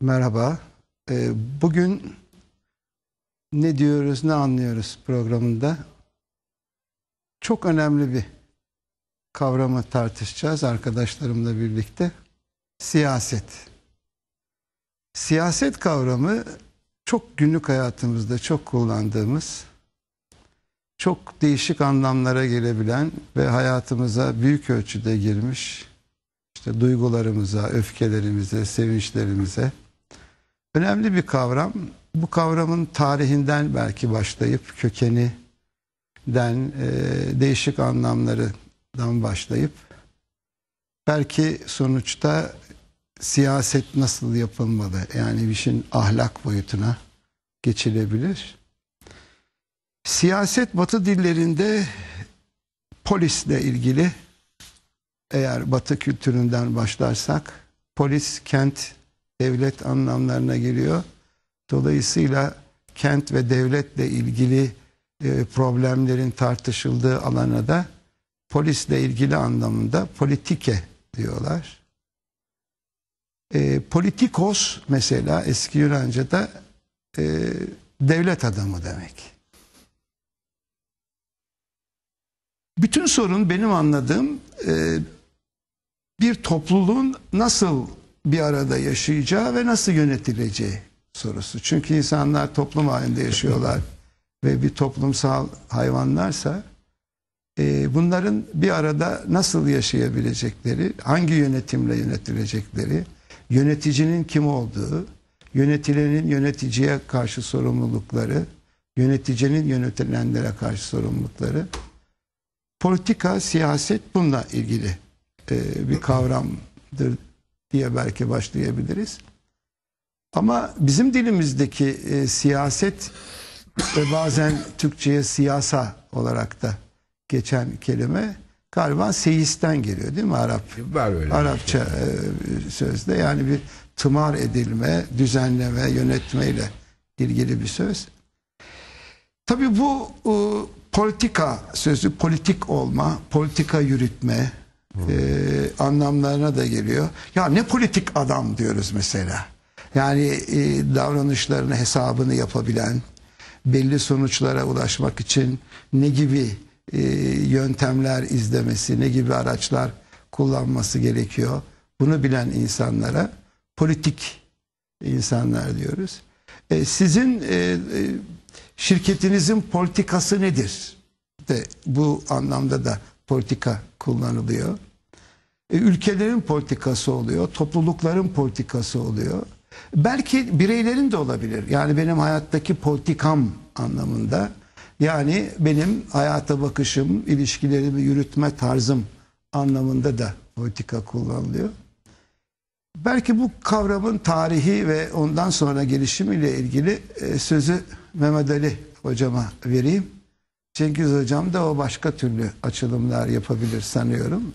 Merhaba. Ee, bugün ne diyoruz, ne anlıyoruz programında çok önemli bir kavramı tartışacağız arkadaşlarımla birlikte. Siyaset. Siyaset kavramı çok günlük hayatımızda çok kullandığımız, çok değişik anlamlara gelebilen ve hayatımıza büyük ölçüde girmiş, işte duygularımıza, öfkelerimize, sevinçlerimize önemli bir kavram. Bu kavramın tarihinden belki başlayıp kökeni den e, değişik anlamlarından başlayıp belki sonuçta siyaset nasıl yapılmalı yani işin ahlak boyutuna geçilebilir. Siyaset batı dillerinde polisle ilgili eğer batı kültüründen başlarsak polis, kent, devlet anlamlarına giriyor. Dolayısıyla kent ve devletle ilgili e, problemlerin tartışıldığı alana da polisle ilgili anlamında politike diyorlar. E, politikos mesela eski Yunanca'da e, devlet adamı demek. Bütün sorun benim anladığım e, bir topluluğun nasıl bir arada yaşayacağı ve nasıl yönetileceği sorusu. Çünkü insanlar toplum halinde yaşıyorlar ve bir toplumsal hayvanlarsa e, bunların bir arada nasıl yaşayabilecekleri, hangi yönetimle yönetilecekleri, yöneticinin kim olduğu, yönetilenin yöneticiye karşı sorumlulukları, yöneticinin yönetilenlere karşı sorumlulukları, politika, siyaset bununla ilgili e, bir kavramdır diye belki başlayabiliriz. Ama bizim dilimizdeki e, siyaset ve bazen Türkçe'ye siyasa olarak da geçen kelime galiba seyisten geliyor değil mi Arap? Var öyle. Arapça e, sözde yani bir tımar edilme, düzenleme, yönetmeyle ilgili bir söz. Tabii bu e, politika sözü politik olma, politika yürütme e, anlamlarına da geliyor. Ya ne politik adam diyoruz mesela. Yani e, davranışlarını hesabını yapabilen, belli sonuçlara ulaşmak için ne gibi e, yöntemler izlemesi, ne gibi araçlar kullanması gerekiyor. Bunu bilen insanlara politik insanlar diyoruz. E, sizin e, e, şirketinizin politikası nedir? De bu anlamda da politika kullanılıyor. E, ülkelerin politikası oluyor, toplulukların politikası oluyor. Belki bireylerin de olabilir. Yani benim hayattaki politikam anlamında. Yani benim hayata bakışım, ilişkilerimi yürütme tarzım anlamında da politika kullanılıyor. Belki bu kavramın tarihi ve ondan sonra gelişimiyle ilgili e, sözü Mehmet Ali hocama vereyim. Cengiz hocam da o başka türlü açılımlar yapabilir sanıyorum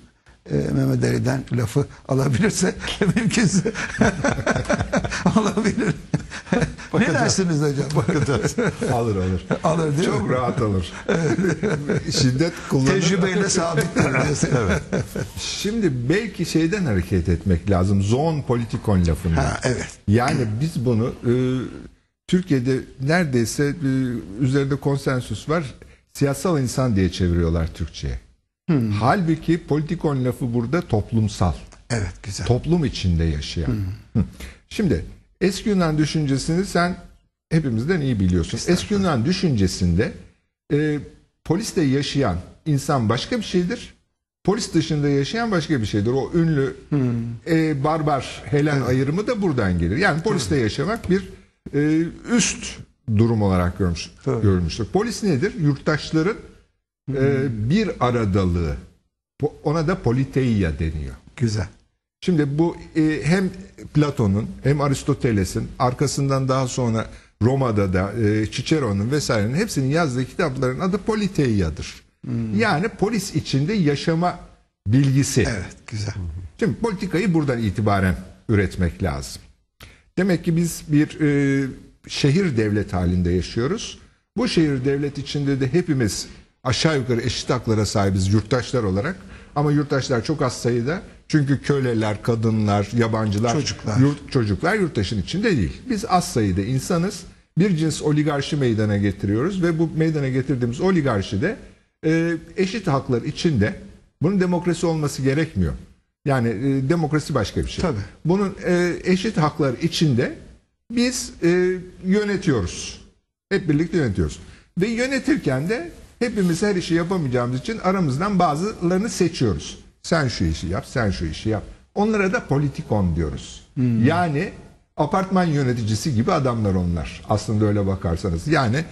e, Mehmet Ali'den lafı alabilirse mümkünse alabilir. ne dersiniz hocam? Bakacağız. alır alır. Alır değil Çok mi? rahat alır. Şiddet kullanır. Tecrübeyle sabittir. evet. Şimdi belki şeyden hareket etmek lazım. Zon politikon lafından. Ha, evet. Yani biz bunu e, Türkiye'de neredeyse e, üzerinde konsensüs var. Siyasal insan diye çeviriyorlar Türkçe'ye. Halbuki politikon lafı burada toplumsal. Evet güzel. Toplum içinde yaşayan. Hı. Şimdi eski Yunan düşüncesini sen hepimizden iyi biliyorsun. Eski Yunan düşüncesinde e, poliste yaşayan insan başka bir şeydir. Polis dışında yaşayan başka bir şeydir. O ünlü e, barbar Helen ayrımı da buradan gelir. Yani poliste yaşamak bir e, üst durum olarak görmüş, Doğru. görülmüştür. Polis nedir? Yurttaşların e, bir aradalığı. Ona da politeia deniyor. Güzel. Şimdi bu e, hem Platon'un hem Aristoteles'in arkasından daha sonra Roma'da da e, Cicero'nun vesairenin hepsinin yazdığı kitapların adı Politeia'dır. Yani polis içinde yaşama bilgisi. Evet güzel. Şimdi politikayı buradan itibaren üretmek lazım. Demek ki biz bir e, şehir devlet halinde yaşıyoruz. Bu şehir devlet içinde de hepimiz aşağı yukarı eşit haklara sahibiz yurttaşlar olarak. Ama yurttaşlar çok az sayıda. Çünkü köleler, kadınlar, yabancılar, Çocuklar. yurt- çocuklar yurttaşın içinde değil. Biz az sayıda insanız. Bir cins oligarşi meydana getiriyoruz ve bu meydana getirdiğimiz oligarşide e, eşit haklar içinde bunun demokrasi olması gerekmiyor. Yani e, demokrasi başka bir şey. Tabii. Bunun e, eşit haklar içinde biz e, yönetiyoruz. Hep birlikte yönetiyoruz. Ve yönetirken de hepimiz her işi yapamayacağımız için aramızdan bazılarını seçiyoruz. Sen şu işi yap, sen şu işi yap. Onlara da politikon diyoruz. Yani apartman yöneticisi gibi adamlar onlar. Aslında öyle bakarsanız. Yani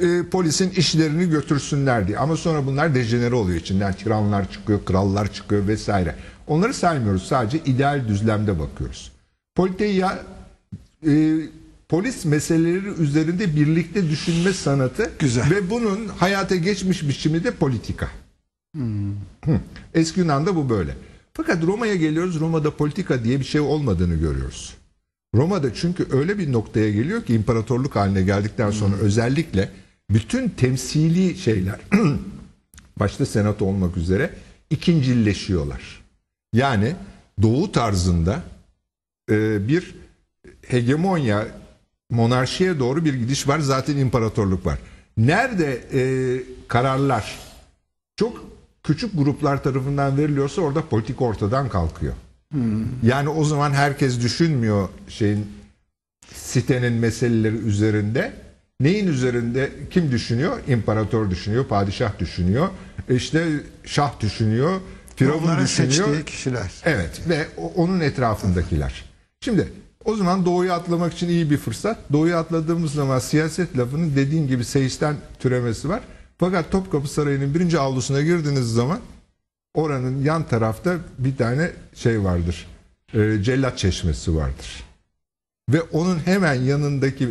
e, polisin işlerini götürsünler diye. Ama sonra bunlar dejenere oluyor. İçinden tiranlar çıkıyor, krallar çıkıyor vesaire. Onları saymıyoruz. Sadece ideal düzlemde bakıyoruz. Politiği ya e, polis meseleleri üzerinde birlikte düşünme sanatı Güzel. ve bunun hayata geçmiş biçimi de politika. Hı. Eski Yunan'da bu böyle. Fakat Roma'ya geliyoruz. Roma'da politika diye bir şey olmadığını görüyoruz. Roma'da çünkü öyle bir noktaya geliyor ki imparatorluk haline geldikten sonra özellikle bütün temsili şeyler başta senato olmak üzere ikincilleşiyorlar. Yani doğu tarzında e, bir hegemonya monarşiye doğru bir gidiş var. Zaten imparatorluk var. Nerede e, kararlar çok küçük gruplar tarafından veriliyorsa orada politik ortadan kalkıyor. Yani o zaman herkes düşünmüyor şeyin sitenin meseleleri üzerinde. Neyin üzerinde kim düşünüyor? İmparator düşünüyor, padişah düşünüyor, işte şah düşünüyor, firavun Onların düşünüyor. kişiler. Evet ve onun etrafındakiler. Şimdi o zaman doğuya atlamak için iyi bir fırsat. Doğuya atladığımız zaman siyaset lafının dediğin gibi seyisten türemesi var. Fakat Topkapı Sarayı'nın birinci avlusuna girdiğiniz zaman oranın yan tarafta bir tane şey vardır. E, cellat çeşmesi vardır. Ve onun hemen yanındaki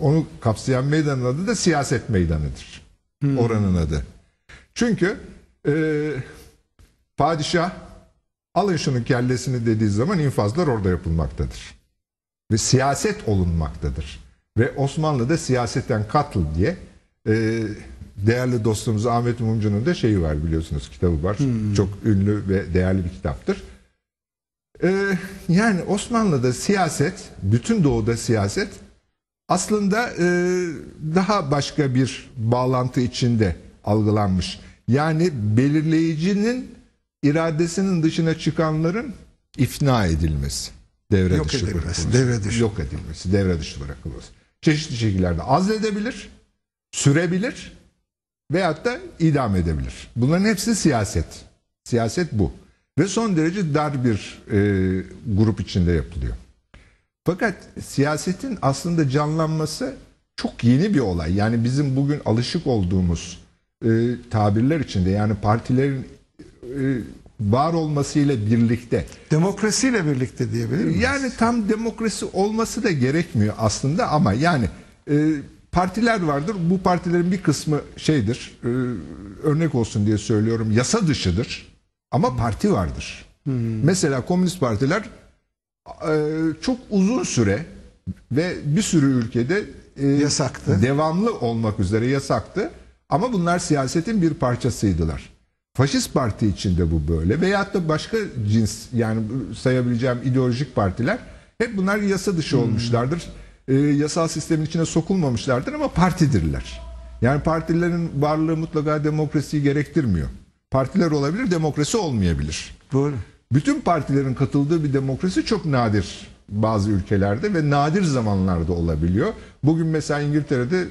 onu kapsayan meydanın adı da siyaset meydanıdır. Oranın adı. Çünkü e, padişah alın şunun kellesini dediği zaman infazlar orada yapılmaktadır. Ve siyaset olunmaktadır. Ve Osmanlı'da siyasetten katıl diye e, değerli dostumuz Ahmet Mumcu'nun da şeyi var biliyorsunuz kitabı var. Çok ünlü ve değerli bir kitaptır. E, yani Osmanlı'da siyaset, bütün doğuda siyaset aslında e, daha başka bir bağlantı içinde algılanmış. Yani belirleyicinin iradesinin dışına çıkanların ifna edilmesi, devre Yok dışı bırakılması, devre dışı. yok edilmesi, devre dışı bırakılması. Çeşitli şekillerde azledebilir, sürebilir veyahut da idam edebilir. Bunların hepsi siyaset. Siyaset bu. Ve son derece dar bir e, grup içinde yapılıyor. Fakat siyasetin aslında canlanması çok yeni bir olay. Yani bizim bugün alışık olduğumuz e, tabirler içinde yani partilerin e, var olmasıyla birlikte Demokrasiyle birlikte diyebilir miyiz? yani tam demokrasi olması da gerekmiyor aslında ama yani e, partiler vardır. Bu partilerin bir kısmı şeydir. e, örnek olsun diye söylüyorum. Yasa dışıdır. Ama parti vardır. Mesela komünist partiler e, çok uzun süre ve bir sürü ülkede e, Yasaktı. devamlı olmak üzere yasaktı. Ama bunlar siyasetin bir parçasıydılar. Faşist parti içinde bu böyle veyahut da başka cins yani sayabileceğim ideolojik partiler hep bunlar yasa dışı olmuşlardır. E, yasal sistemin içine sokulmamışlardır ama partidirler. Yani partilerin varlığı mutlaka demokrasiyi gerektirmiyor. Partiler olabilir, demokrasi olmayabilir. Doğru. Bütün partilerin katıldığı bir demokrasi çok nadir bazı ülkelerde ve nadir zamanlarda olabiliyor. Bugün mesela İngiltere'de,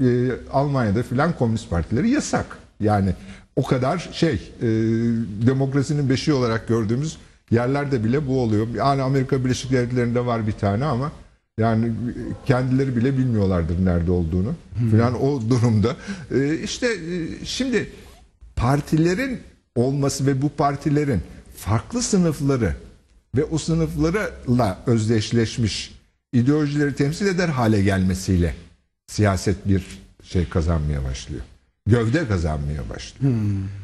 e, Almanya'da filan komünist partileri yasak. Yani o kadar şey e, demokrasinin beşiği olarak gördüğümüz yerlerde bile bu oluyor. Yani Amerika Birleşik Devletleri'nde var bir tane ama yani kendileri bile bilmiyorlardır nerede olduğunu filan o durumda. E, işte e, şimdi partilerin olması ve bu partilerin farklı sınıfları ve o sınıflarla özdeşleşmiş ideolojileri temsil eder hale gelmesiyle siyaset bir şey kazanmaya başlıyor. Gövde kazanmaya başlıyor.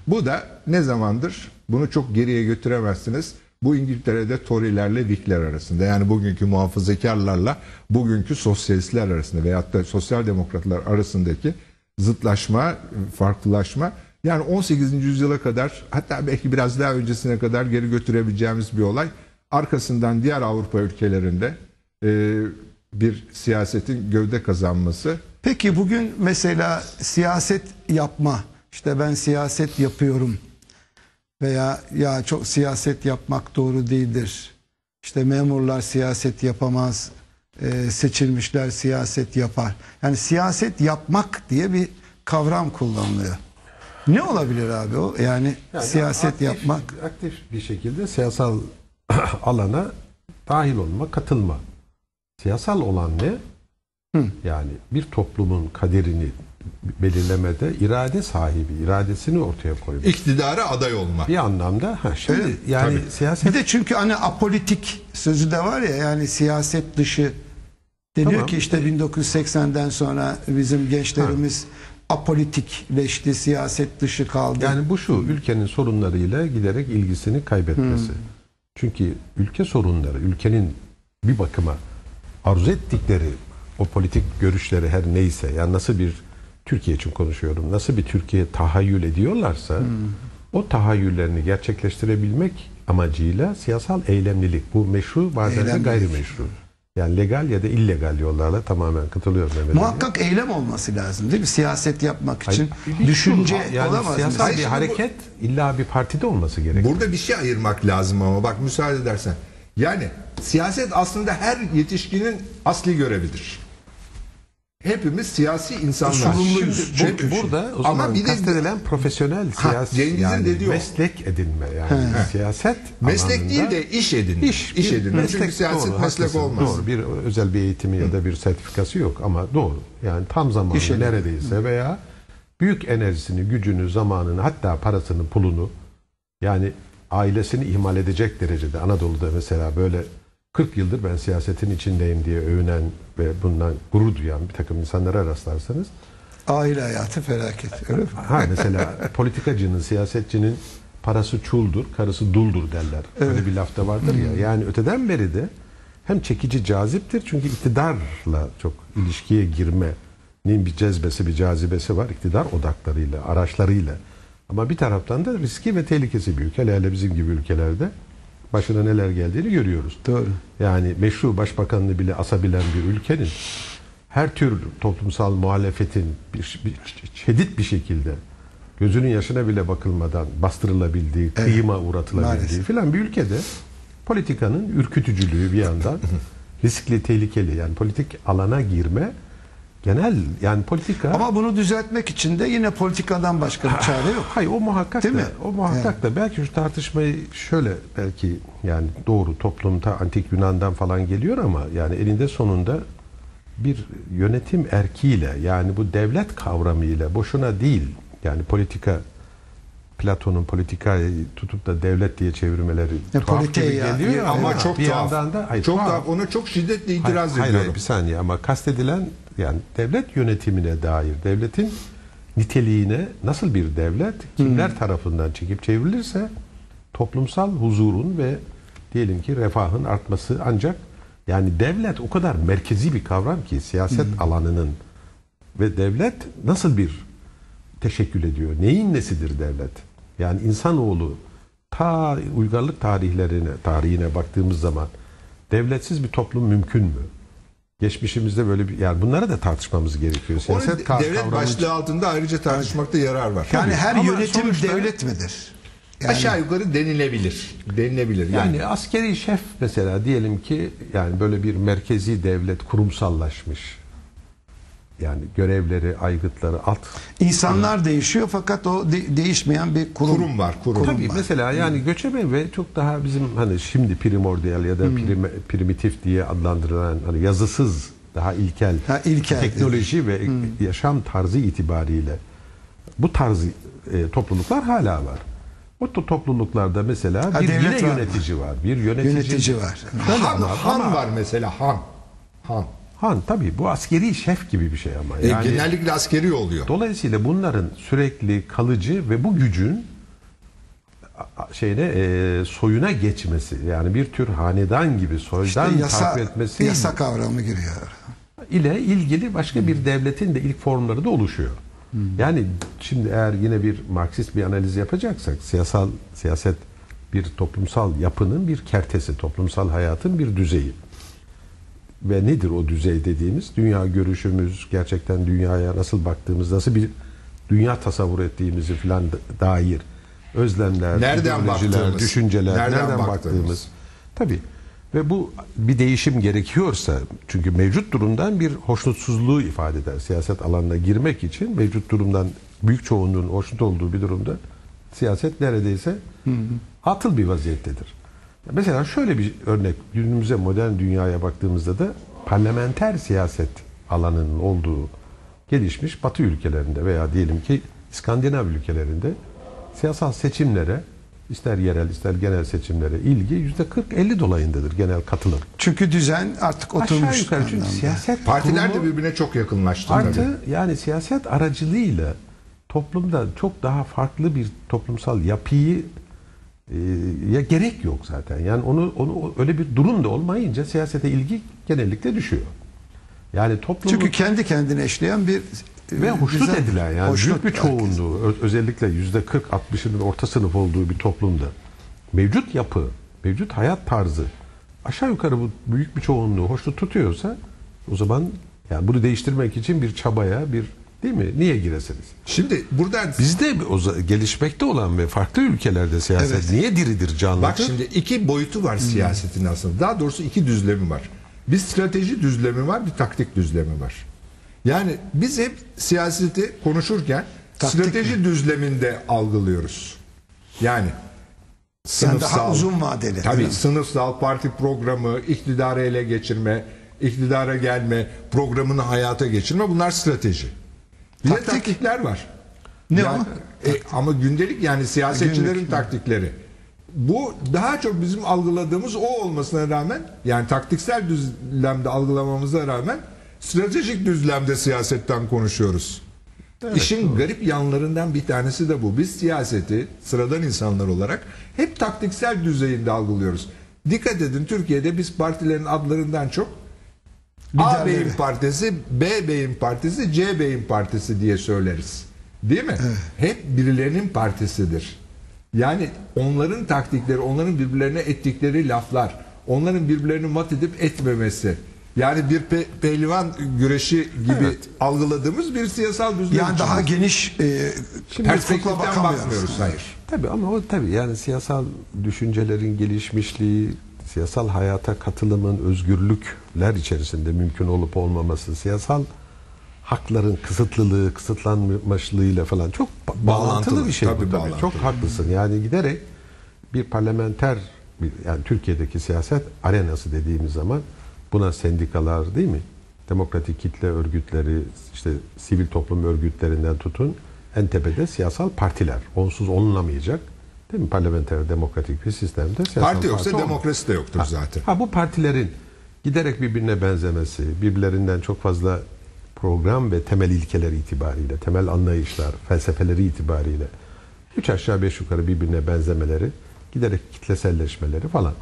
Bu da ne zamandır? Bunu çok geriye götüremezsiniz. Bu İngiltere'de Tory'lerle Whig'ler arasında yani bugünkü muhafazakarlarla bugünkü sosyalistler arasında veyahut da sosyal demokratlar arasındaki zıtlaşma, farklılaşma Yani 18. yüzyıla kadar hatta belki biraz daha öncesine kadar geri götürebileceğimiz bir olay. Arkasından diğer Avrupa ülkelerinde e, bir siyasetin gövde kazanması. Peki bugün mesela siyaset yapma, işte ben siyaset yapıyorum veya ya çok siyaset yapmak doğru değildir. İşte memurlar siyaset yapamaz, e, seçilmişler siyaset yapar. Yani siyaset yapmak diye bir kavram kullanılıyor. Ne olabilir abi o? Yani, Yani siyaset aktif- yapmak. aktif bir şekilde siyasal alana dahil olma, katılma. Siyasal olan ne? Hı. Yani bir toplumun kaderini belirlemede irade sahibi, iradesini ortaya koymak. İktidara aday olma. Bir anlamda ha şimdi Evet, yani tabii. siyaset Bir de çünkü hani apolitik sözü de var ya yani siyaset dışı deniyor Tamam. ki işte 1980'den sonra bizim gençlerimiz apolitikleşti, siyaset dışı kaldı. Yani bu şu ülkenin sorunlarıyla giderek ilgisini kaybetmesi. Çünkü ülke sorunları, ülkenin bir bakıma arzu ettikleri o politik görüşleri her neyse yani nasıl bir Türkiye için konuşuyorum. Nasıl bir Türkiye tahayyül ediyorlarsa o tahayyüllerini gerçekleştirebilmek amacıyla siyasal eylemlilik bu meşru bazen de gayrimeşru. Yani legal ya da illegal yollarla tamamen katılıyorum Mehmet. Muhakkak eylem olması lazım değil mi? Siyaset yapmak için Hayır, düşünce yani olamaz siyasal Hayır, bir şimdi bu- hareket illa bir partide olması gerekiyor. Burada bir şey ayırmak lazım ama bak müsaade edersen. Yani siyaset aslında her yetişkinin asli görevidir. Hepimiz siyasi insanlar. Sorumluyuz. Şimdi bu- Çünkü- burada o ama zaman bir de kastedilen profesyonel Ha, siyasi yani dediği meslek edinme yani siyaset meslek değil de iş edinme. iş, iş bir edinme. Çünkü meslek, siyaset doğru, meslek haklısın, olmaz. Doğru bir özel bir eğitimi ya da bir sertifikası yok ama doğru. Yani tam zamanlı İş neredeyse veya büyük enerjisini, gücünü, zamanını hatta parasını, pulunu yani ailesini ihmal edecek derecede Anadolu'da mesela böyle 40 yıldır ben siyasetin içindeyim diye övünen ve bundan gurur duyan bir takım insanlara rastlarsanız Aile hayatı felaket. Öyle mi? Ha mesela politikacının, siyasetçinin parası çuldur, karısı duldur derler. Öyle bir lafta vardır ya. Yani öteden beri de hem çekici caziptir çünkü iktidarla çok ilişkiye girmenin bir cezbesi, bir cazibesi var. İktidar odaklarıyla, araçlarıyla. Ama bir taraftan da riski ve tehlikesi büyük. Hele hele bizim gibi ülkelerde başına neler geldiğini görüyoruz. Doğru. Yani meşru başbakanını bile asabilen bir ülkenin her tür toplumsal muhalefetin bir, bir şiddet bir şekilde gözünün yaşına bile bakılmadan bastırılabildiği, kıyıma uğratılabildiği filan bir ülkede politikanın ürkütücülüğü bir yandan riskli, tehlikeli yani politik alana girme genel yani politika Ama bunu düzeltmek için de yine politikadan başka bir çare yok. Hayır o muhakkak Değil da, mi? o muhakkak da belki şu tartışmayı şöyle belki yani doğru toplumda antik Yunan'dan falan geliyor ama yani elinde sonunda bir yönetim erkiyle yani bu devlet kavramıyla boşuna değil yani politika Platon'un politikayı tutup da devlet diye çevirmeleri Ya tuhaf gibi politeia, geliyor ya- Ama ama çok bir tuhaf. yandan da hayır, çok tuhaf. tuhaf. Ona çok şiddetle itiraz hayır, ediyorum. hayır, bir saniye ama kastedilen yani devlet yönetimine dair devletin niteliğine nasıl bir devlet kimler tarafından çekip çevrilirse toplumsal huzurun ve diyelim ki refahın artması ancak yani devlet o kadar merkezi bir kavram ki siyaset alanının ve devlet nasıl bir teşekkül ediyor? Neyin nesidir devlet? Yani insanoğlu ta uygarlık tarihlerine, tarihine baktığımız zaman devletsiz bir toplum mümkün mü? Geçmişimizde böyle bir yani bunlara da tartışmamız gerekiyor. Onu Siyaset kav- devlet başlığı altında ayrıca tartışmakta yarar var. Yani her Ama yönetim sonuçta- devlet midir? Yani, Aşağı yukarı denilebilir. Denilebilir. Yani, Yani askeri şef mesela diyelim ki yani böyle bir merkezi devlet kurumsallaşmış. Yani görevleri, aygıtları alt insanlar değişiyor fakat o de- değişmeyen bir kurum. kurum var. Kurum. Tabii mesela yani göçebe ve çok daha bizim hani şimdi primordial ya da prim- primitif diye adlandırılan hani yazısız daha ilkel, Ha, ilkel teknoloji ve yaşam tarzı itibariyle bu tarz e, topluluklar hala var. O to- topluluklarda mesela Ha, bir yine var mı? yönetici var. Bir yönetici, Yönetici var. Han, han var mesela han. Han. Han tabii bu askeri şef gibi bir şey ama. E, Yani genellikle askeri oluyor. Dolayısıyla bunların sürekli kalıcı ve bu gücün şeyine e, soyuna geçmesi yani bir tür hanedan gibi soydan İşte yasa, takip etmesi yasa kavramı giriyor. ile ilgili başka bir devletin de ilk formları da oluşuyor. Yani şimdi eğer yine bir Marksist bir analiz yapacaksak siyasal siyaset bir toplumsal yapının bir kertesi, toplumsal hayatın bir düzeyi. Ve nedir o düzey dediğimiz? Dünya görüşümüz, gerçekten dünyaya nasıl baktığımız, nasıl bir dünya tasavvur ettiğimizi filan da- dair özlemler, Nereden baktığımız, düşünceler, nereden nereden, baktığımız. baktığımız. Tabii. Ve bu bir değişim gerekiyorsa çünkü mevcut durumdan bir hoşnutsuzluğu ifade eder. Siyaset alanına girmek için mevcut durumdan büyük çoğunluğun hoşnut olduğu bir durumda siyaset neredeyse atıl bir vaziyettedir. Mesela şöyle bir örnek günümüze modern dünyaya baktığımızda da parlamenter siyaset alanının olduğu gelişmiş Batı ülkelerinde veya diyelim ki İskandinav ülkelerinde siyasal seçimlere ister yerel ister genel seçimlere ilgi yüzde 40-50 dolayındadır genel katılım. Çünkü düzen artık oturmuş. Aşağı yukarı çünkü siyaset Partiler de birbirine çok yakınlaştı artı tabii. yani siyaset aracılığıyla toplumda çok daha farklı bir toplumsal yapıyı e, ya gerek yok zaten. Yani onu onu öyle bir durum da olmayınca siyasete ilgi genellikle düşüyor. Yani toplumu Çünkü kendi kendine eşleyen bir ve e, hoşnut düzen- edilen yani hoşnut büyük bir herkes. çoğunluğu ö- özellikle yüzde 40-60'ının orta sınıf olduğu bir toplumda mevcut yapı, mevcut hayat tarzı aşağı yukarı bu büyük bir çoğunluğu hoşnut tutuyorsa o zaman yani bunu değiştirmek için bir çabaya bir değil mi? Niye giresiniz? Şimdi buradan Bizde gelişmekte olan ve farklı ülkelerde siyaset Evet. niye diridir canlıdır? Bak şimdi iki boyutu var siyasetin aslında. Daha doğrusu iki düzlemi var. Bir strateji düzlemi var, bir taktik düzlemi var. Yani biz hep siyaseti konuşurken Taktik strateji düzleminde algılıyoruz. Yani Yani daha uzun vadeli. Tabii sınıfsal parti programı, iktidarı ele geçirme, iktidara gelme, programını hayata geçirme bunlar strateji. Bir de Taktik. taktikler var. Ne Yani, e, ama gündelik yani siyasetçilerin Günlük. taktikleri. Bu daha çok bizim algıladığımız o olmasına rağmen yani taktiksel düzlemde algılamamıza rağmen stratejik düzlemde siyasetten konuşuyoruz. İşin garip yanlarından bir tanesi de bu. Biz siyaseti sıradan insanlar olarak hep taktiksel düzeyinde algılıyoruz. Dikkat edin Türkiye'de biz partilerin adlarından çok A Liderleri. Bey'in partisi, B Bey'in partisi, C Bey'in partisi diye söyleriz. Değil mi? Hep birilerinin partisidir. Yani onların taktikleri, onların birbirlerine ettikleri laflar, onların birbirlerini mat edip etmemesi. Yani bir pe- pehlivan güreşi gibi algıladığımız bir siyasal düzlem Yani daha geniş e, perspektiften bakamıyoruz. bakmıyoruz. Hayır. Tabii ama o tabii yani siyasal düşüncelerin gelişmişliği, siyasal hayata katılımın özgürlükler içerisinde mümkün olup olmaması, siyasal hakların kısıtlılığı, kısıtlanmışlığıyla falan çok ba- bağlantılı, Bağlantılı, bir şey bu tabii tabii. bağlantılı. Çok haklısın. Yani giderek bir parlamenter yani Türkiye'deki siyaset arenası dediğimiz zaman buna sendikalar değil mi? Demokratik kitle örgütleri, işte sivil toplum örgütlerinden tutun en tepede siyasal partiler. Onsuz olunamayacak. Değil mi? Parlamenter demokratik bir sistemde Parti yoksa olmaz. demokrasi de yoktur Ha, zaten. Ha bu partilerin giderek birbirine benzemesi, birbirlerinden çok fazla program ve temel ilkeler itibariyle, temel anlayışlar, felsefeleri itibariyle üç aşağı beş yukarı birbirine benzemeleri, giderek kitleselleşmeleri falan.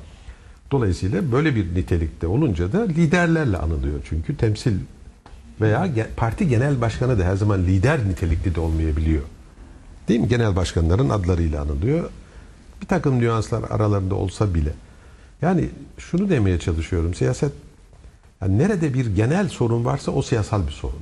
Dolayısıyla böyle bir nitelikte olunca da liderlerle anılıyor. Çünkü temsil veya parti genel başkanı da her zaman lider nitelikli de olmayabiliyor. Değil mi? Genel başkanların adlarıyla anılıyor. Bir takım nüanslar aralarında olsa bile. Yani şunu demeye çalışıyorum. Siyaset yani nerede bir genel sorun varsa o siyasal bir sorun.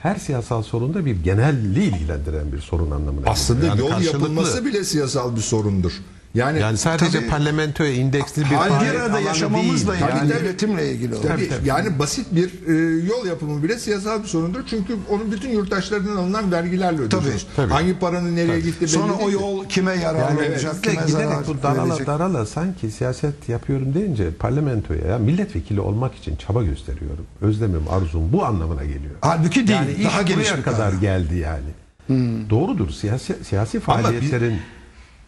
Her siyasal sorunda bir genelliği ilgilendiren bir sorun anlamına Aslında geliyor. Yani yol karşılıklı. yapılması bile siyasal bir sorundur. Yani, yani sadece Tabii. parlamentoya indeksli bir Hayır, Bir arada yaşamamızla değil. ilgili Yani- yönetimle ilgili o. Tabii, tabii. yani basit bir e, yol yapımı bile siyasal bir sorundur. Çünkü onun bütün yurttaşlarından alınan vergilerle ödüyorsunuz. Tabii, tabii. Hangi paranın nereye gitti belli Sonra o değil. yol kime yararlı Yani olacak, kime giderek zarar bu darala verecek. darala sanki siyaset yapıyorum deyince parlamentoya ya milletvekili olmak için çaba gösteriyorum. Özlemim, arzum bu anlamına geliyor. Halbuki değil, Yani daha geniş kadar geldi yani. Doğrudur. Siyasi siyasi Ama biz- faaliyetlerin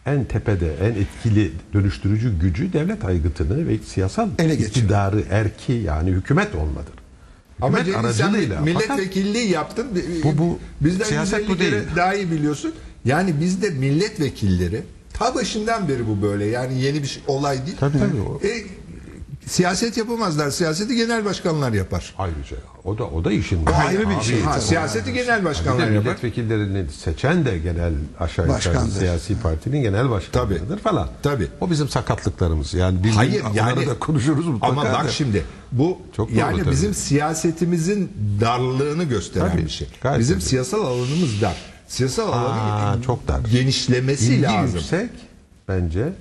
en tepede, en etkili dönüştürücü gücü devlet aygıtını ve siyasal Ele iktidarı, erki yani hükümet olmadır. Ama Hükümet Cengiz sen aracılığıyla. Fakat milletvekilliği yaptın. Bu- bu Bizden siyaset 150 bu değil. daha iyi biliyorsun. Yani bizde milletvekilleri ta başından beri bu böyle. Yani yeni bir şey- olay değil. Tabii, tabii. O- E, siyaset yapamazlar. Siyaseti genel başkanlar yapar. Ayrıca o da o da işin O ayrı bir şey. Ha, Tabii. siyaseti genel başkanlar yapar. milletvekillerini seçen de genel aşağı yukarı siyasi partinin genel başkanıdır falan. Tabii. O bizim sakatlıklarımız. Yani bir Hayır yani da konuşuruz mutlaka. Ama bak da. şimdi bu Çok yani tabii. bizim siyasetimizin darlığını gösteren Tabii, bir şey. gayet bizim tabii. siyasal alanımız dar. Siyasal Aa, alanın çok dar. genişlemesi İlgi lazım. yüksek bence.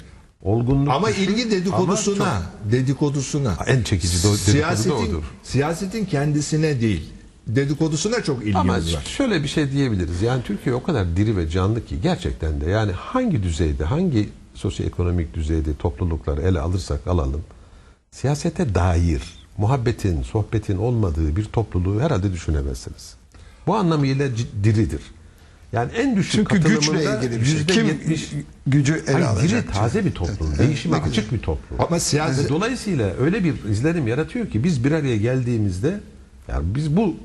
Olgunluk Ama ilgi dedikodusuna, ama dedikodusuna. En çekici de dedikodu da siyasetin, odur. siyasetin kendisine değil. Dedikodusuna çok ilgimiz Ama var. şöyle bir şey diyebiliriz. Yani Türkiye o kadar diri ve canlı ki gerçekten de yani hangi düzeyde, hangi sosyoekonomik düzeyde toplulukları ele alırsak alalım siyasete dair muhabbetin, sohbetin olmadığı bir topluluğu herhalde düşünemezsiniz. Bu anlamıyla diridir. Yani en düşük Çünkü güçle ilgili bir şey. Kim yetmiş- gücü ele alacak? diri, taze bir toplum. Değişime açık bir toplum. Ama siyaset- Ve Dolayısıyla öyle bir izlenim yaratıyor ki biz bir araya geldiğimizde yani biz bu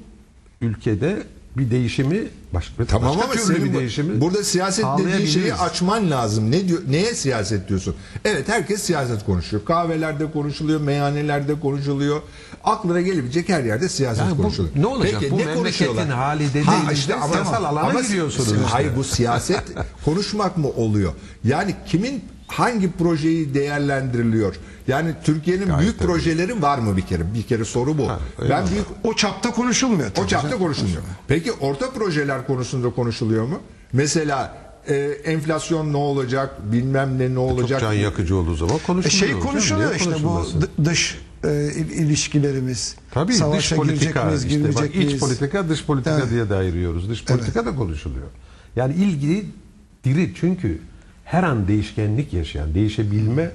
ülkede bir değişimi başka, Tamam başka ama senin bir değişimi burada siyaset dediğin şeyi açman lazım. Ne diyor? Neye siyaset diyorsun? Evet herkes siyaset konuşuyor. Kahvelerde konuşuluyor, meyhanelerde konuşuluyor. Aklına gelebilecek her yerde siyaset Yani bu konuşuluyor. ne olacak? Peki, bu ne memleketin hali Ha, dediğinizde işte ama- alana ama- giriyorsunuz işte. Hayır bu siyaset konuşmak mı oluyor? Yani kimin hangi projeyi değerlendiriliyor? Yani Türkiye'nin büyük tabii. projeleri var mı bir kere? Bir kere soru bu. Ha, ben büyük O çapta konuşulmuyor. o çapta canım. konuşulmuyor. Peki orta projeler konusunda konuşuluyor mu? Mesela e, enflasyon ne olacak, bilmem ne ne Çok olacak. can yakıcı olduğu zaman E konuşuluyor. şey hocam. konuşuluyor işte bu dış e, il- ilişkilerimiz. Tabii Savaşa dış politika miyiz, işte bak iç miyiz? politika dış politika Evet. diye de ayırıyoruz. Dış politika da konuşuluyor. Yani ilgi diri çünkü her an değişkenlik yaşayan, değişebilme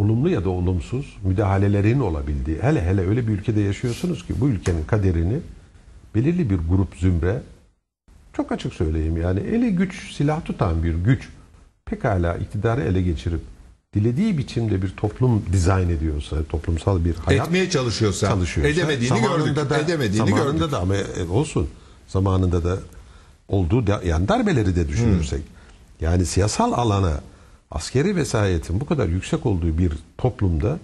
olumlu ya da olumsuz müdahalelerin olabildiği hele hele öyle bir ülkede yaşıyorsunuz ki bu ülkenin kaderini belirli bir grup zümre çok açık söyleyeyim yani eli güç silah tutan bir güç pekala iktidarı ele geçirip dilediği biçimde bir toplum dizayn ediyorsa toplumsal bir hayat Etmeye çalışıyorsa, çalışıyorsa edemediğini gördük. da, edemediğini zamanında gördük. da ama e, olsun zamanında da olduğu da, yani darbeleri de düşünürsek yani siyasal alana askeri vesayetin bu kadar yüksek olduğu bir toplumda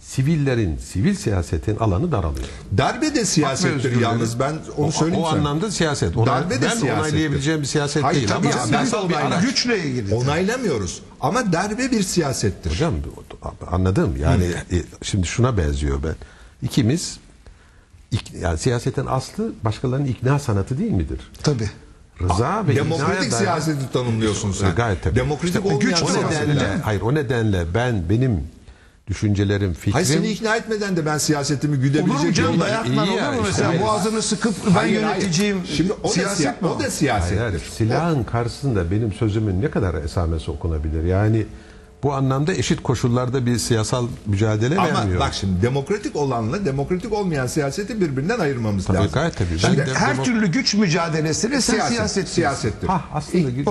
sivillerin sivil siyasetin alanı daralıyor. Darbe de siyasettir yalnız ben onu o, söyleyeyim o sana. anlamda siyaset. Ona, Darbe de ben siyasettir. onaylayabileceğim bir siyaset Hayır, değil. tabii Ama ya, ben bir araç. Güçle ilgili. Onaylamıyoruz. Ama darbe bir siyasettir. Hocam anladım. Yani e, şimdi şuna benziyor ben. İkimiz ik- yani siyasetin aslı başkalarının ikna sanatı değil midir? Tabii. Rıza ve Demokratik siyaseti tanımlıyorsun sen. Gayet tabii. Demokratik İşte olmayan güç o nedenle, hayır o nedenle ben benim düşüncelerim, fikrim Hayır seni ikna etmeden de ben siyasetimi Olur mu güdebilecek canım iyi olur mu işte mesela hayır. boğazını sıkıp ben Hayır, hayır. yöneticiyim. Şimdi o da siyaset siyaset, mi o da siyaset. Hayır, hayır. silahın karşısında benim sözümün ne kadar esamesi okunabilir? Yani bu anlamda eşit koşullarda bir siyasal mücadele Ama vermiyor. bak şimdi demokratik olanla demokratik olmayan siyaseti birbirinden ayırmamız Tabii, lazım. gayet tabii. Ben Şimdi de- Her türlü güç mücadelesine sen siyaset, siyaset, siyasettir. Ha aslında İk-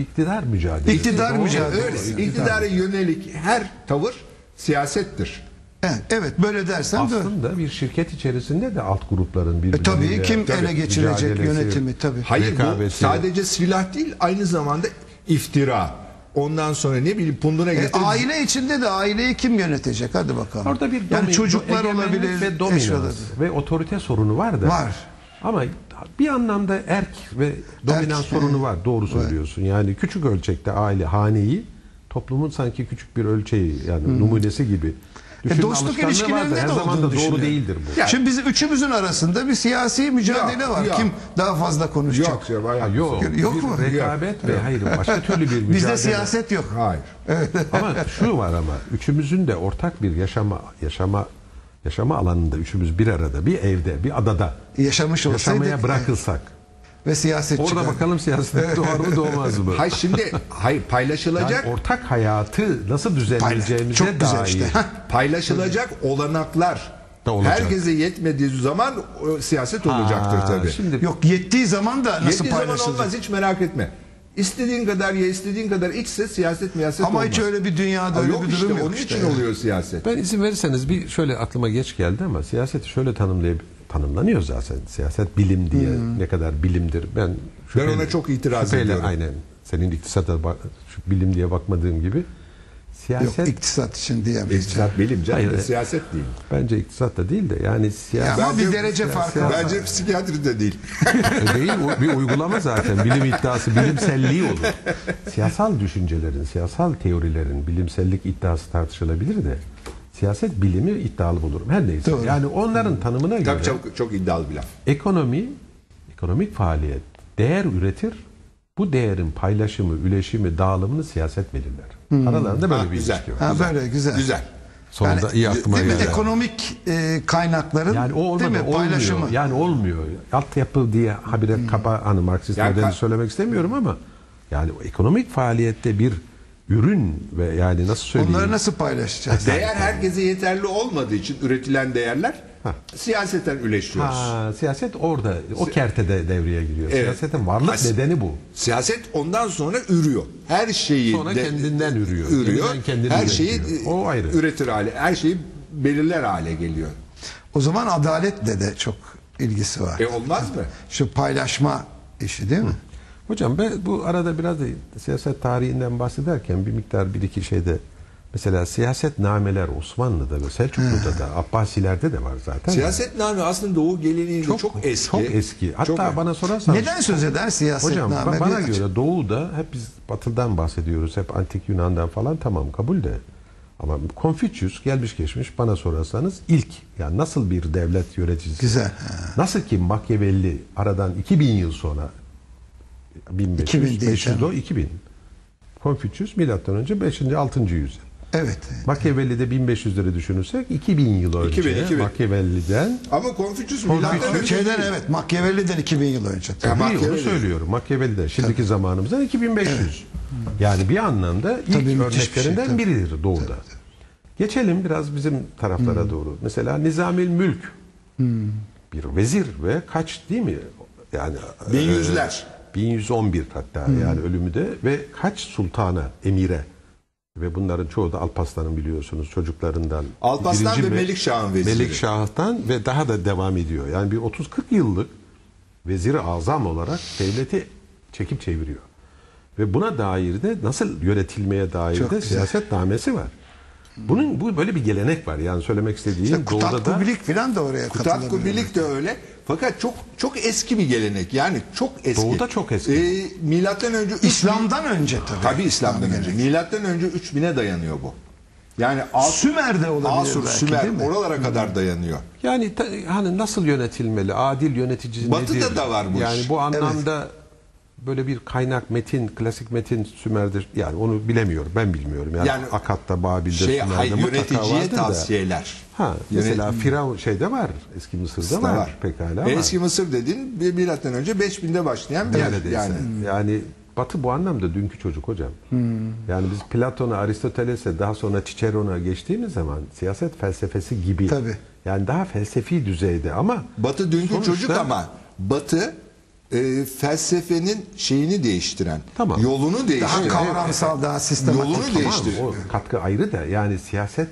iktidar mücadelesi. İktidar mücadelesi. Öyle. İktidara yönelik her tavır siyasettir. Evet, evet böyle dersen doğru. Aslında bir şirket içerisinde de alt grupların E, birbirleriyle tabii kim tabii, ele geçirecek yönetimi tabii. Hayır bu Rekabeti. sadece silah değil aynı zamanda iftira. Ondan sonra ne bileyim punduna E, getir. aile içinde de aileyi kim yönetecek? Hadi bakalım. Orada bir yani domi- çocuklar olabilir, ve olabilir. ve otorite sorunu var da. Var. Ama bir anlamda erk ve dominans Erk, sorunu var. Doğru söylüyorsun. Yani küçük ölçekte aile haneyi toplumun sanki küçük bir ölçeği yani numunesi gibi. E, Düşünme dostluk ilişkilerinde de zaman da olduğunu doğru değildir bu. Ya- Şimdi bizim üçümüzün arasında bir siyasi mücadele Yok, var. yok. Kim daha fazla konuşacak? Yok ya bayağı. Yok, Yok bir mu? rekabet ve hayır başka türlü bir mücadele. Bizde siyaset yok. Hayır. ama şu var ama üçümüzün de ortak bir yaşama yaşama yaşama alanında üçümüz bir arada bir evde bir adada Yaşamış olsaydık yaşamaya bırakılsak ve siyaset orada çıkar. bakalım siyaset doğar mı doğmaz mı? Hayır şimdi hayır paylaşılacak Yani ortak hayatı nasıl düzenleyeceğimize Çok güzel dair. işte. Paylaşılacak olanaklar Da olacak. herkese yetmediği zaman o siyaset olacaktır Ha, tabii. Şimdi Yok yettiği zaman da nasıl Yettiği zaman paylaşılacak? olmaz hiç merak etme. İstediğin kadar ye istediğin kadar içse siyaset miyaset Ama olmaz. hiç öyle bir dünyada öyle yok bir işte durum yok onun işte. için oluyor siyaset. ben izin verirseniz bir şöyle aklıma geç geldi ama siyaseti şöyle tanımlayıp tanımlanıyor zaten. Siyaset bilim diye ne kadar bilimdir. Ben ona çok itiraz şüpheyle, ediyorum. Aynen. Senin iktisata bilim diye bakmadığım gibi siyaset Yok iktisat için diyemeyiz. İktisat bilim canım, Hayır, siyaset değil. bence iktisat da değil de yani siyaset Ama bir derece farkı var. Bence psikiyatri de değil. değil o bir uygulama zaten bilim iddiası bilimselliği olur. Siyasal düşüncelerin, siyasal teorilerin bilimsellik iddiası tartışılabilir de siyaset bilimi iddialı bulurum. Her neyse. Doğru. Yani onların tanımına göre Tabii çok, çok iddialı bir laf. ekonomi, ekonomik faaliyet değer üretir. Bu değerin paylaşımı, üleşimi, dağılımını siyaset belirler. Aralarında böyle Ha, bir güzel. ilişki var. Ha, böyle güzel. Güzel. Sonunda iyi aklıma değil geldi. Ekonomik e, kaynakların Yani o değil olmadı, mi? olmuyor. paylaşımı. Yani olmuyor. Altyapı diye habire kapa hani Marksist Yani söylemek istemiyorum ama yani ekonomik faaliyette bir ürün ve yani nasıl söyleyeyim? Onları nasıl paylaşacağız? Değer herkese yeterli olmadığı için üretilen değerler siyaseten üleşiyoruz. Ha, siyaset orada o kertede devreye giriyor. Evet. Siyasetin varlık As- nedeni bu. Siyaset ondan sonra ürüyor. Her şeyi Sonra kendinden ürüyor. Ürüyor. Kendini her şeyi üretiyor. O ayrı. üretir hale. Her şeyi belirler hale geliyor. O zaman adaletle de çok ilgisi var. E olmaz mı? Şu paylaşma işi değil mi? Hocam ben bu arada biraz da siyaset tarihinden bahsederken bir miktar bir iki şeyde mesela siyaset nameler Osmanlı'da ve Selçuklu'da da Abbasilerde de var zaten. Siyasetname aslında Doğu geleneğinde çok, eski. Çok eski. Hatta Çok- bana sorarsanız Neden söz eder siyasetname? Hocam ba- bana göre doğuda hep biz batıdan bahsediyoruz. Hep antik Yunan'dan falan tamam kabul de. Ama Konfüçyüs gelmiş geçmiş bana sorarsanız ilk yani nasıl bir devlet yöneticisi. Güzel. Nasıl ki Machiavelli aradan 2000 yıl sonra 1500 2000 değil 500 o canım. 2000. Konfüçyüs milattan önce 5. 6. yüzyıl. Evet. Machiavelli'de 1500'leri düşünürsek 2000 yıl önce 2000, 2000. Machiavelli'den Ama Konfüçyüs Konfüçyüs- milattan önce Şeyden evet Machiavelli'den 2000 yıl önce. tabii. Tabii onu söylüyorum. Machiavelli'den şimdiki zamanımızdan 2500. Yani bir anlamda ilk Tabii şey, örneklerinden tabii. biridir doğuda. Geçelim biraz bizim taraflara Hmm. doğru. Mesela Nizamil Mülk. Bir vezir ve kaç değil mi? Yani Bin e, yüzler. 1111 hatta Hmm. yani ölümü de ve kaç sultana, emire ve bunların çoğu da Alparslan'ın biliyorsunuz çocuklarından. Alparslan ve Me- Melikşah'ın veziri. Melikşah'tan ve daha da devam ediyor. Yani bir 30-40 yıllık veziri azam olarak devleti çekip çeviriyor. Ve buna dair de nasıl yönetilmeye dair Çok de güzel. siyasetnamesi var. Bunun bu böyle bir gelenek var. Yani söylemek istediğim İşte doğuda Kutat da Kubilik falan da oraya Kutat katılabilir. Kubilik de öyle. Fakat çok çok eski bir gelenek. Yani çok eski. Doğuda çok eski. Ee, milattan önce üç- İslam'dan önce tabii. Tabii İslam'dan önce. Milattan önce 3000'e dayanıyor bu. Yani As- Sümer'de olabilir Asur, belki, Sümer değil mi? oralara kadar dayanıyor. yani hani nasıl yönetilmeli? Adil yönetici Batı'da nedir? da var bu Yani bu anlamda böyle bir kaynak metin, klasik metin Sümer'de yani onu bilemiyorum. Ben bilmiyorum. Yani, Yani Akat'ta, Babil'de, Şey, Sümer'de hayır, yöneticiye vardır da. tavsiyeler. Ha, Yönet- mesela Firavun şeyde var. Eski Mısır'da var, var. pekala ama Eski Mısır dediğin bir milattan önce 5000'de başlayan bir yer. Yani. Yani. Batı bu anlamda dünkü çocuk hocam. Yani biz Platon'a, Aristoteles'e daha sonra Cicero'na geçtiğimiz zaman siyaset felsefesi gibi. Tabii. Yani daha felsefi düzeyde ama Batı dünkü Sonuçta- çocuk ama Batı e, felsefenin şeyini değiştiren, Tamam. yolunu Daha değiştiren, kavramsal, daha sistematik. yolunu tamam, değiştirir. o katkı ayrı da yani siyaset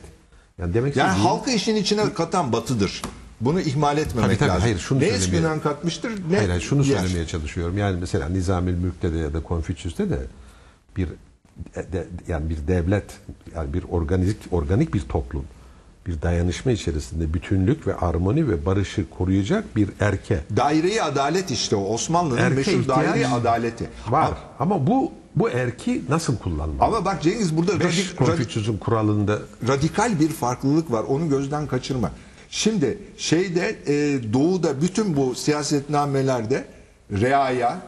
yani demek Yani istediğim- halkı işin içine katan Batı'dır. Bunu ihmal etmemek Tabii, tabii. lazım. Hayır, şunu ne söylemeye- eski Yunan katmıştır ne Hayır, hayır, şunu diğer. söylemeye çalışıyorum. Yani mesela Nizamül Mülk'te de ya da Konfüçyüs'te de bir de- yani bir devlet yani bir organik organik bir toplum bir dayanışma içerisinde bütünlük ve armoni ve barışı koruyacak bir erke Daire-i adalet işte o Osmanlı'nın meşhur daire-i adaleti. var. Ama bu bu erki nasıl kullanmalı? Ama bak Cengiz burada Beş radik- kuralında radikal bir farklılık var. Onu gözden kaçırma. Şimdi şeyde e, doğuda bütün bu siyasetnamelerde reaya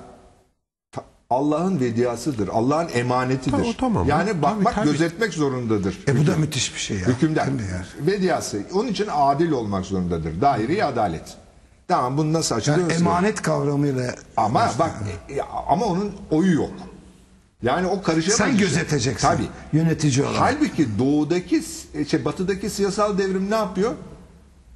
Allah'ın vediyasıdır. Allah'ın emanetidir. Tamam, tamam. Yani bakmak, Tabii, tabii. gözetmek zorundadır. E bu da müthiş bir şey ya. Hükümdar. Ya? Vediyası. Onun için adil olmak zorundadır. Daire-i adalet. Tamam bunu nasıl açıklıyor Yani emanet kavramıyla Ama bak e, ama onun oyu yok. Yani o karışamaz. sen gözeteceksin. Tabii. Yönetici olarak. Halbuki doğudaki şey batıdaki siyasal devrim ne yapıyor?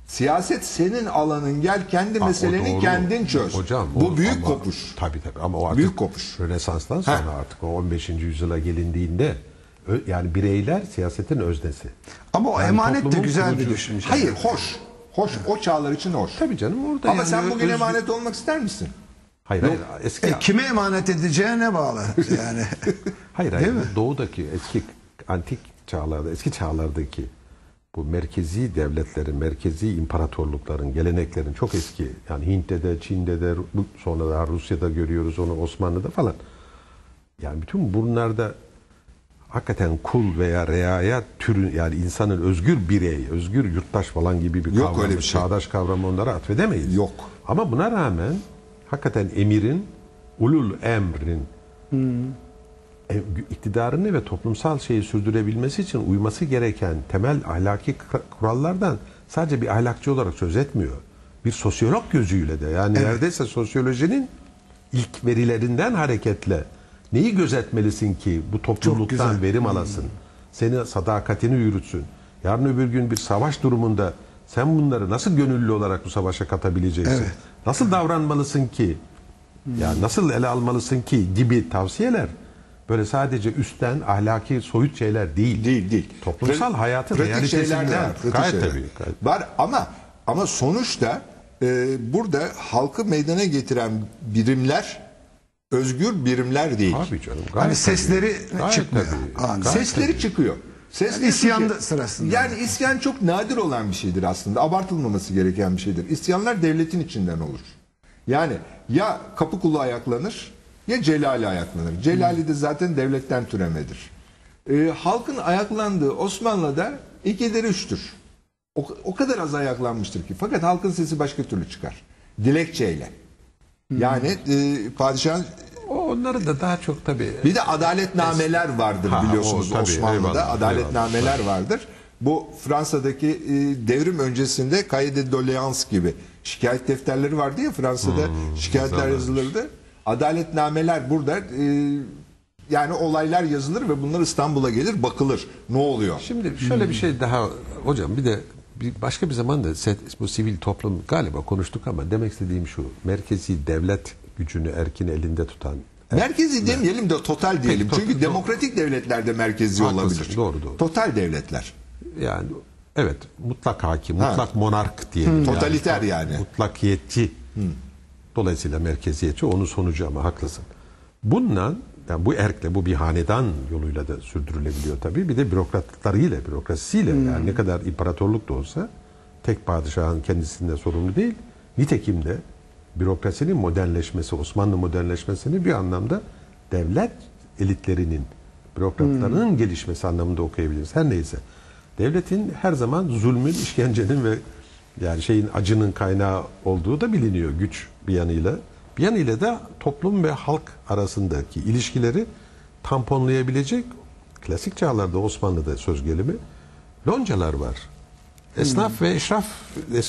Siyaset senin alanın gel kendi Ha, meseleni doğru. kendin çöz. Hocam Bu o- büyük ama- kopuş. Tabii tabii ama o artık Büyük kopuş. Rönesans'tan sonra artık o 15. yüzyıla gelindiğinde yani bireyler siyasetin öznesi. Ama o Yani emanet de güzel bir düşünce. Hayır hoş. Hoş o çağlar için hoş. Tabii canım orada Ama yani sen bugün öz- emanet olmak ister misin? Hayır hayır eski E, kime emanet edeceğine bağlı yani. hayır Değil hayır mi? doğudaki eski antik çağlarda, eski çağlardaki bu merkezi devletlerin, merkezi imparatorlukların, geleneklerin çok eski. Yani Hint'te de, Çin'de de, bu- sonra da Rusya'da görüyoruz onu, Osmanlı'da falan. Yani bütün bunlarda hakikaten kul veya reaya türü yani insanın özgür birey, özgür yurttaş falan gibi bir Yok kavramı, öyle bir şey. çağdaş kavramı onlara atfedemeyiz. Yok. Ama buna rağmen hakikaten emirin, ulul emrin e, iktidarını ve toplumsal şeyi sürdürebilmesi için uyması gereken temel ahlaki kurallardan sadece bir ahlakçı olarak söz etmiyor. Bir sosyolog gözüyle de yani neredeyse sosyolojinin ilk verilerinden hareketle neyi gözetmelisin ki bu topluluktan verim alasın. Seni sadakatini yürütsün. Yarın öbür gün bir savaş durumunda sen bunları nasıl gönüllü olarak bu savaşa katabileceksin? Evet. Nasıl davranmalısın ki? Ya nasıl ele almalısın ki gibi tavsiyeler böyle sadece üstten ahlaki soyut şeyler değil. Değil değil. Toplumsal Pra- hayatın pratik şeyler de realitesinden. var. pratik Gayet şeyler. tabii. Gayet. Var ama ama sonuçta e, burada halkı meydana getiren birimler özgür birimler değil. Abi canım. Gayet Hani tabii. sesleri Gayet çıkmıyor. tabii. Anında. Gayet Sesleri tabii. çıkıyor. Sesleri Yani isyan da sırasında. Yani isyan çok nadir olan bir şeydir aslında. Abartılmaması gereken bir şeydir. İsyanlar devletin içinden olur. Yani ya kapı kulu ayaklanır ya celali ayaklanır. Celali de zaten devletten türemedir. Ee, halkın ayaklandığı Osmanlı'da ikidir üçtür. O, o kadar az ayaklanmıştır ki. Fakat halkın sesi başka türlü çıkar. Dilekçeyle. Yani e, padişahın O onları da daha çok tabii. bir de adaletnameler vardır Ha, biliyorsunuz o tabii, Osmanlı'da. eyvallah, adaletnameler vardır. Bu Fransa'daki e, devrim öncesinde Cahiers de doléance gibi şikayet defterleri vardı ya Fransa'da şikayetler güzel. yazılırdı. Adaletnameler burada e, yani olaylar yazılır ve bunlar İstanbul'a gelir bakılır. Ne oluyor? Şimdi şöyle bir şey daha hocam bir de bir başka bir zaman da bu sivil toplum galiba konuştuk ama demek istediğim şu merkezi devlet gücünü erkin elinde tutan Merkezi demeyelim de total diyelim. Peki, Çünkü to- demokratik devletlerde merkezi Haklısın, olabilir. doğru, doğru. Total devletler. yani evet mutlak hakim, Ha. mutlak monark diyelim. Totaliter yani. Mutlakiyetçi. Dolayısıyla merkeziyetçi onun sonucu ama haklısın. Bundan yani bu erkle bu bir hanedan yoluyla da sürdürülebiliyor tabii. Bir de bürokratlarıyla, bürokrasisiyle yani ne kadar imparatorluk da olsa tek padişahın kendisinde sorumlu değil. Nitekim de bürokrasinin modernleşmesi, Osmanlı modernleşmesini bir anlamda devlet elitlerinin, bürokratlarının gelişmesi anlamında okuyabiliriz. Her neyse. Devletin her zaman zulmün, işkencenin ve yani şeyin acının kaynağı olduğu da biliniyor güç bir yanıyla. Bir yanıyla da toplum ve halk arasındaki ilişkileri tamponlayabilecek klasik çağlarda Osmanlı'da söz gelimi loncalar var. Esnaf ve eşraf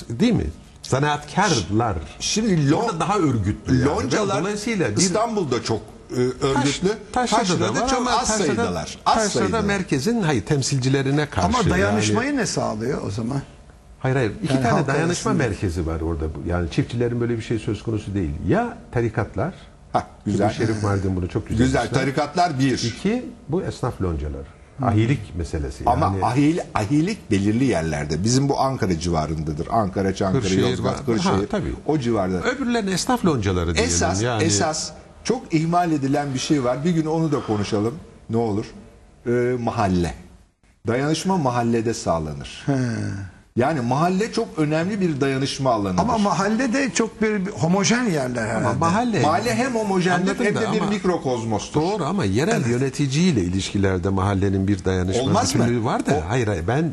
değil mi? Zanaatkarlar. Şimdi lo- Orada daha örgütlü. yani. Loncalar Dolayısıyla bir İstanbul'da çok e, örgütlü. Taş, Taşra'da da var çok az Taşra'da- sayıdalar. Az Taşra'da sayıdalar. merkezin hayır temsilcilerine karşı. Ama dayanışmayı yani- ne sağlıyor o zaman? Hayır hayır. İki Yani tane dayanışma arasında. merkezi var orada. Yani çiftçilerin böyle bir şey söz konusu değil. Ya tarikatlar. Hah, güzel. Şerif Mardin bunu çok güzel. Güzel. işler. Tarikatlar bir. İki bu esnaf loncalar. Ahilik meselesi. Yani Ama ahil, ahilik belirli yerlerde. Bizim bu Ankara civarındadır. Ankara, Çankara, Kırşehir Yozgat. Kırşehir. Ha, tabii. O civarda. öbürlerine esnaf loncaları diyelim. Esas, yani. esas çok ihmal edilen bir şey var. Bir gün onu da konuşalım. Ne olur? Ee, mahalle. Dayanışma mahallede sağlanır. Yani mahalle çok önemli bir dayanışma alanıdır. Ama mahalle de çok bir, bir homojen yerler herhalde. Ama mahalle, mahalle hem homojendir hem da de bir mikrokozmostur. Doğru ama yerel yöneticiyle ilişkilerde mahallenin bir dayanışma Olmaz mı? var da O- hayır hayır ben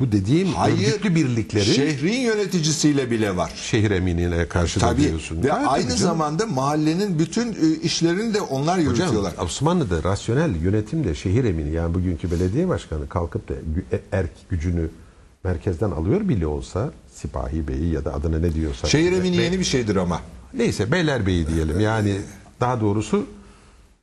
bu dediğim Hayır, örgütlü birlikleri şehrin yöneticisiyle bile var. şehir eminliğine karşı da Tabii. diyorsun. Ve aynı canım. zamanda mahallenin bütün e, işlerini de onlar Hocam yürütüyorlar. Osmanlı'da rasyonel yönetimde şehir emini yani bugünkü belediye başkanı kalkıp da e- erk gücünü merkezden alıyor bile olsa sipahi beyi ya da adına ne diyorsa. Şehir emini Be- yeni bir şeydir ama. Neyse beylerbeyi diyelim yani daha doğrusu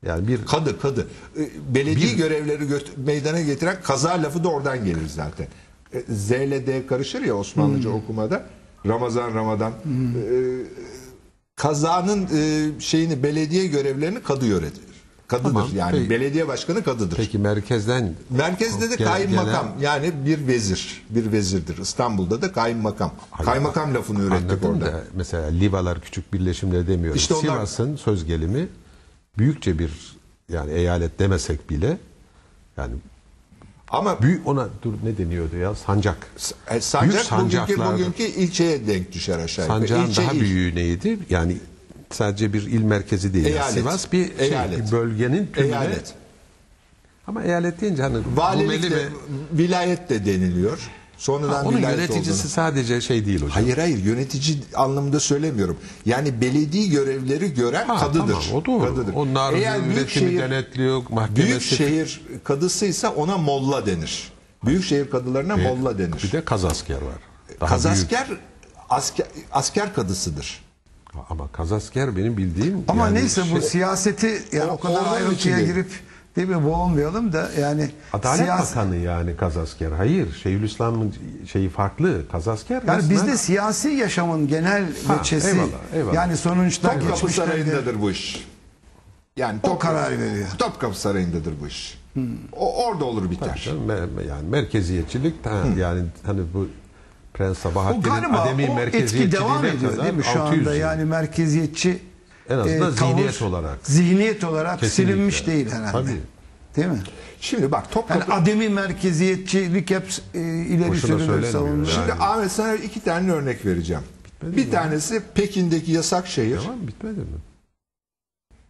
yani bir Kadı kadı. E, Belediye görevleri göt- meydana getiren kaza lafı da oradan gelir zaten. E, Z ile D karışır ya Osmanlıca okumada. Ramazan Ramadan. E, kazanın e, şeyini belediye görevlerini kadı yönetir. Kadıdır Tamam, yani peki. belediye başkanı kadıdır. peki merkezden Merkezde de kayınmakam gelen- yani bir vezir. Bir vezirdir. İstanbul'da da kayınmakam. Kaymakam lafını ürettik orada. da mesela livalar küçük birleşimleri demiyorum. İşte onlar- Sivas'ın söz gelimi büyükçe bir yani eyalet demesek bile yani Ama Büyük ona dur ne deniyordu ya? Sancak. e, sancak Büyük bugünkü, bugünkü ilçeye denk düşer aşağı yukarı. Sancağın İlçe, daha il. büyüğü neydi? Yani sadece bir il merkezi değil. Eyalet. Sivas bir, şey, Eyalet. bir bölgenin tümüne. Eyalet. Ama eyalet deyince hani Valilik de, ve- vilayet de deniliyor. Sonradan Ha, onun yöneticisi olduğunu- sadece şey değil hocam. Hayır hayır yönetici anlamında söylemiyorum. Yani belediye görevleri gören Ha, kadıdır. Tamam, o doğru. Kadıdır. Onlar Eğer üretimi büyükşehir, denetliyor, mahkemesi. büyükşehir kadısıysa ona molla denir. Büyükşehir kadılarına molla denir. Bir de kazasker var. Daha Kazasker asker, asker kadısıdır. Ama kazasker benim bildiğim Ama yani neyse bu şey- siyaseti yani O- o, kadar ayrıntıya girip değil mi boğulmayalım da yani Adalet siyasi- Bakanı yani kazasker. Hayır, Şeyhülislam'ın şeyi farklı. Kazasker yani resmen- bizde siyasi yaşamın genel Ha, geçesi eyvallah, eyvallah. yani sonuçta Topkapı Sarayı'ndadır bu iş. Yani O karar veriyor. Topkapı Sarayı'ndadır bu iş. O orada olur biter. Canım, me- yani merkeziyetçilik ha, yani hani bu Prens o Sabahattin'in galiba ademi o etki devam ediyor kadar değil mi şu 600 anda yıl. yani merkeziyetçi En azından tavır, zihniyet olarak. zihniyet olarak Kesinlikle. silinmiş değil herhalde. Tabii. Değil mi? Şimdi bak Topkapı... Yani ademi merkeziyetçilik hep e, ileri sürülür savunulur. Şimdi Ahmet sana iki tane örnek vereceğim. bir tanesi Pekin'deki yasak şehir. Tamam bitmedi mi?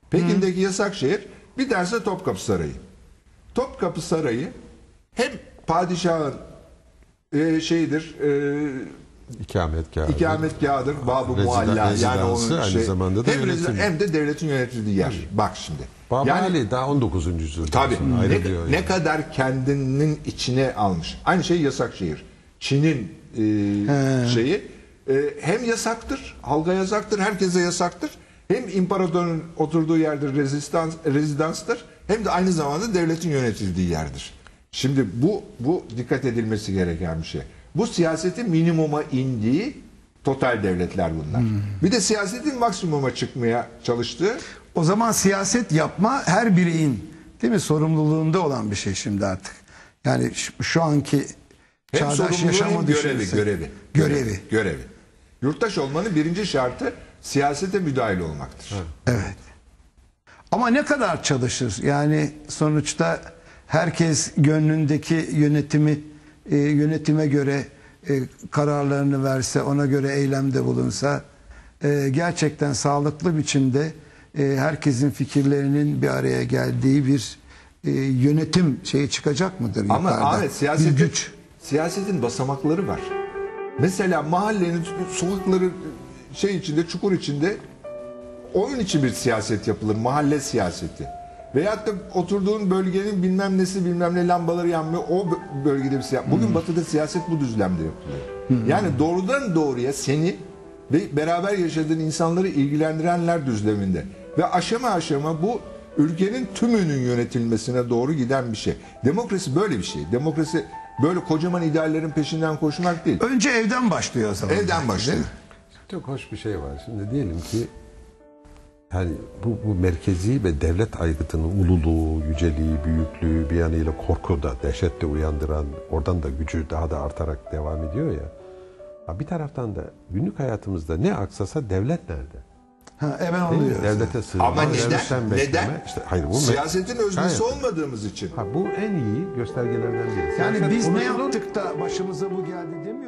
Pekin'deki yasak şehir. Bir tanesi Topkapı Sarayı. Topkapı Sarayı hem padişahın e, şeyidir, e, İkametgahı. ikametgahıdır, Rezida- mualla yani onun aynı şey, zamanda da hem, yönetim. hem de devletin yönetildiği yer. Bak şimdi. Baba Yani- Ali daha 19. yüzyılda Tabii. sonra Ne, yani. kadar kendinin içine almış. Aynı şey yasak şehir. Çin'in e, şeyi e, hem yasaktır, halka yasaktır, herkese yasaktır. Hem imparatorun oturduğu yerdir, rezistans, rezidanstır. Hem de aynı zamanda devletin yönetildiği yerdir. Şimdi bu bu dikkat edilmesi gereken bir şey. Bu siyasetin minimuma indiği total devletler bunlar. Bir de siyasetin maksimuma çıkmaya çalıştığı O zaman siyaset yapma her bireyin değil mi sorumluluğunda olan bir şey şimdi artık. Yani şu, anki Hem çağdaş yaşamı görevi, görevi. Görevi. Görevi. Yurttaş olmanın birinci şartı siyasete müdahil olmaktır. Evet. Ama ne kadar çalışır? Yani sonuçta herkes gönlündeki yönetimi e, yönetime göre e, kararlarını verse, ona göre eylemde bulunsa e, gerçekten sağlıklı biçimde e, herkesin fikirlerinin bir araya geldiği bir e, yönetim şeyi çıkacak mıdır Ama yukarıda? Ahmet bir siyasetin, güç. siyasetin basamakları var. Mesela mahallenin sokakları şey içinde, çukur içinde oyun için bir siyaset yapılır. Mahalle siyaseti. Veyahut da oturduğun bölgenin bilmem nesi bilmem ne lambaları yanmıyor. O bö- bölgede bir siyaset. Bugün batıda siyaset bu düzlemde yapılıyor. Yani doğrudan doğruya seni ve beraber yaşadığın insanları ilgilendirenler düzleminde. Ve aşama aşama bu ülkenin tümünün yönetilmesine doğru giden bir şey. Demokrasi böyle bir şey. Demokrasi böyle kocaman ideallerin peşinden koşmak değil. Önce evden başlıyor o zaman. Evden başlıyor. Çok hoş bir şey var. Şimdi diyelim ki yani bu, bu merkezi ve devlet aygıtının ululuğu, yüceliği, büyüklüğü bir yanıyla korku da, dehşet de uyandıran, oradan da gücü daha da artarak devam ediyor ya. Ha bir taraftan da günlük hayatımızda ne aksasa devlet nerede? Ha, hemen oluyor. Devlete sığınma, Ama neden? Neden? İşte, hayır, bu Siyasetin öznesi Hayır. olmadığımız için. Ha, bu en iyi göstergelerden biri. Yani Siyaset biz ne yaptık da başımıza bu geldi değil mi?